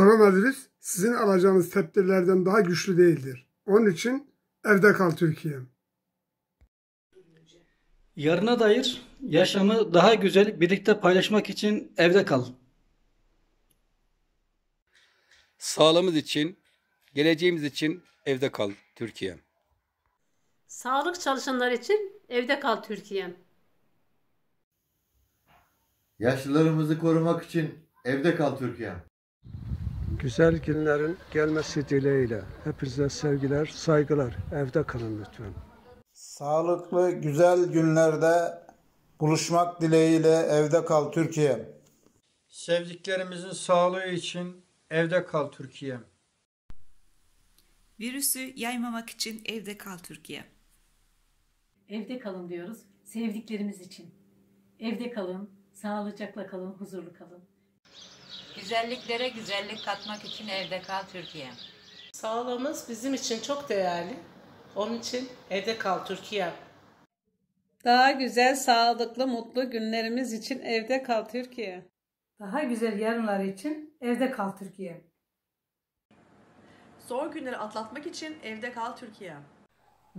Koronavirüs sizin alacağınız tedbirlerden daha güçlü değildir. Onun için evde kal Türkiye. Yarına dair yaşamı daha güzel birlikte paylaşmak için evde kal. Sağlığımız için, geleceğimiz için evde kal Türkiye. Sağlık çalışanlar için evde kal Türkiye. Yaşlılarımızı korumak için evde kal Türkiye. Güzel günlerin gelmesi dileğiyle. Hepinize sevgiler, saygılar. Evde kalın lütfen. Sağlıklı, güzel günlerde buluşmak dileğiyle evde kal Türkiye. Sevdiklerimizin sağlığı için evde kal Türkiye. Virüsü yaymamak için evde kal Türkiye. Evde kalın diyoruz sevdiklerimiz için. Evde kalın, sağlıcakla kalın, huzurlu kalın. Güzelliklere güzellik katmak için evde kal Türkiye. Sağlığımız bizim için çok değerli. Onun için evde kal Türkiye. Daha güzel, sağlıklı, mutlu günlerimiz için evde kal Türkiye. Daha güzel yarınlar için evde kal Türkiye. Zor günleri atlatmak için evde kal Türkiye.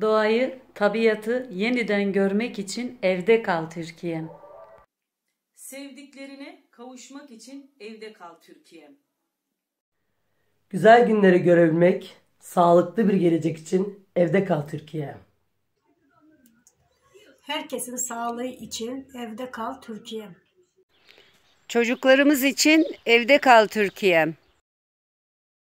Doğayı, tabiatı yeniden görmek için evde kal Türkiye. Sevdiklerine kavuşmak için evde kal Türkiye. Güzel günleri görebilmek, sağlıklı bir gelecek için evde kal Türkiye. Herkesin sağlığı için evde kal Türkiye. Çocuklarımız için evde kal Türkiye.